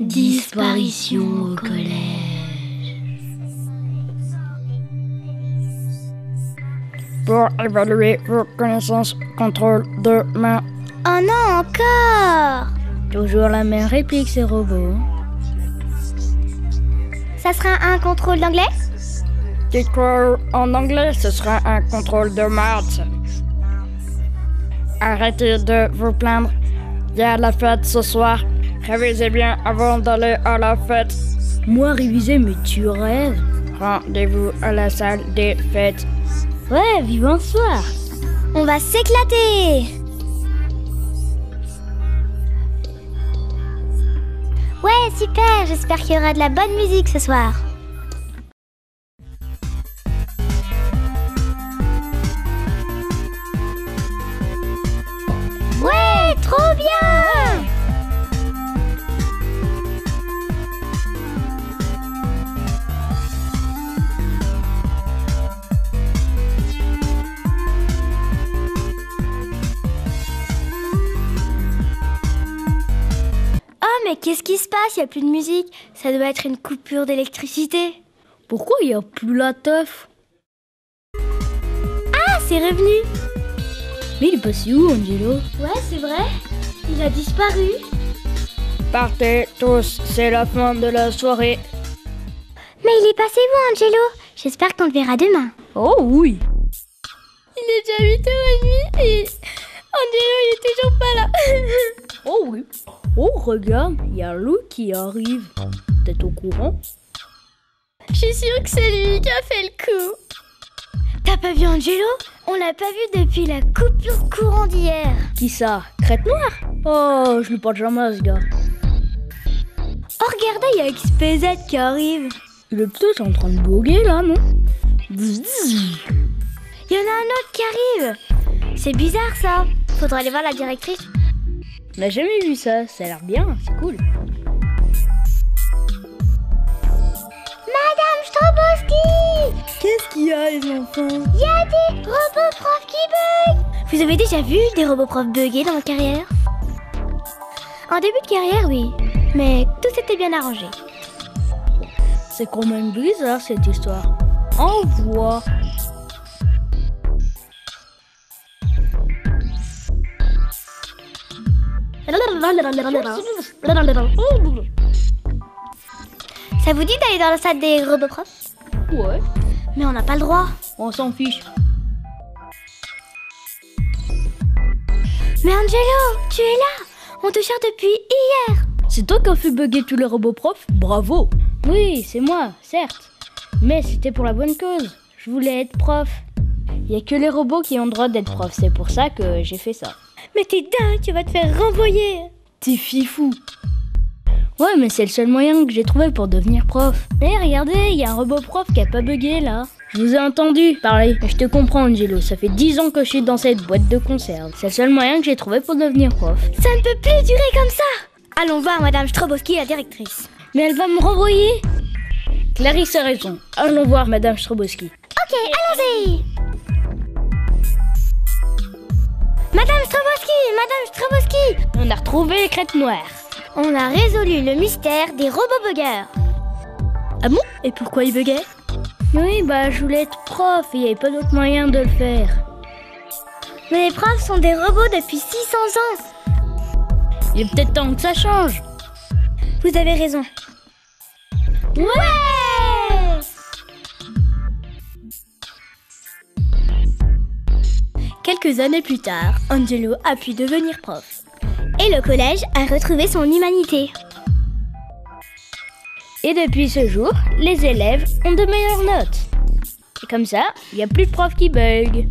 Disparition au collège. Pour évaluer vos connaissances, contrôle de main. Oh non, encore Toujours la même réplique, ces robots. Ça sera un contrôle d'anglais? Quoi en anglais, ce sera un contrôle de maths. Arrêtez de vous plaindre. Il y a la fête ce soir. Révisez bien avant d'aller à la fête. Moi, réviser, mais tu rêves. Rendez-vous à la salle des fêtes. Ouais, vivant soir. On va s'éclater Ouais, super J'espère qu'il y aura de la bonne musique ce soir. Mais qu'est-ce qui se passe? Il n'y a plus de musique. Ça doit être une coupure d'électricité. Pourquoi il n'y a plus la teuf? Ah, c'est revenu Mais il est passé où, Angelo? Ouais, c'est vrai. Il a disparu. Partez tous, c'est la fin de la soirée. Mais il est passé où, Angelo? J'espère qu'on le verra demain. Oh oui Il est déjà 8h30 et Angelo, il est toujours pas là. Regarde, il y a Lou qui arrive. T'es au courant? Je suis sûre que c'est lui qui a fait le coup. T'as pas vu Angelo? On l'a pas vu depuis la coupure de courant d'hier. Qui ça? Crête noire? Oh, je lui porte jamais ce gars. Oh, regardez, il y a XPZ qui arrive. Il est peut-être en train de boguer là, non? Il y en a un autre qui arrive. C'est bizarre ça. Faudra aller voir la directrice. On n'a jamais vu ça, ça a l'air bien, c'est cool. Madame Stroboski Qu'est-ce qu'il y a, les enfants? Il y a des robots profs qui bug Vous avez déjà vu des robots profs bugger dans votre carrière? En début de carrière, oui. Mais tout s'était bien arrangé. C'est quand même bizarre cette histoire. Envoie Ça vous dit d'aller dans la salle des robots profs Ouais, Mais on n'a pas le droit. on s'en fiche. Mais Angelo, tu es là On te cherche depuis hier C'est toi qui as fait bugger tous les robots profs Bravo Oui, c'est moi, certes. Mais c'était pour la bonne cause. Je voulais être prof. Il y a que les robots qui ont le droit d'être profs, c'est pour ça que j'ai fait ça. Mais t'es dingue, tu vas te faire renvoyer T'es fifou Ouais, mais c'est le seul moyen que j'ai trouvé pour devenir prof. Eh, regardez, il y a un robot prof qui a pas bugué là. Je vous ai entendu parler. Mais je te comprends, Angelo. Ça fait 10 ans que je suis dans cette boîte de conserve. C'est le seul moyen que j'ai trouvé pour devenir prof. Ça ne peut plus durer comme ça Allons voir Madame Strobowski, la directrice. Mais elle va me renvoyer Clarisse a raison. Allons voir Madame Strobowski. Ok, allons-y Madame On a retrouvé les crêtes noires. On a résolu le mystère des robots buggers. Ah bon? Et pourquoi il buguait Oui, bah je voulais être prof et il n'y avait pas d'autre moyen de le faire. Mais les profs sont des robots depuis 600 ans. Il est peut-être temps que ça change. Vous avez raison. Ouais Quelques années plus tard, Angelo a pu devenir prof. Et le collège a retrouvé son humanité. Et depuis ce jour, les élèves ont de meilleures notes. Et comme ça, il n'y a plus de profs qui bug.